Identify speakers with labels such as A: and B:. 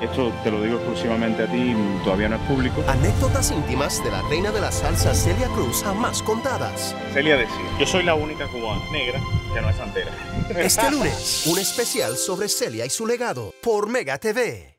A: Esto te lo digo exclusivamente a ti, todavía no es público.
B: Anécdotas íntimas de la reina de la salsa Celia Cruz jamás contadas.
A: Celia decía, yo soy la única cubana negra que no es santera.
B: Este lunes, un especial sobre Celia y su legado por Mega TV.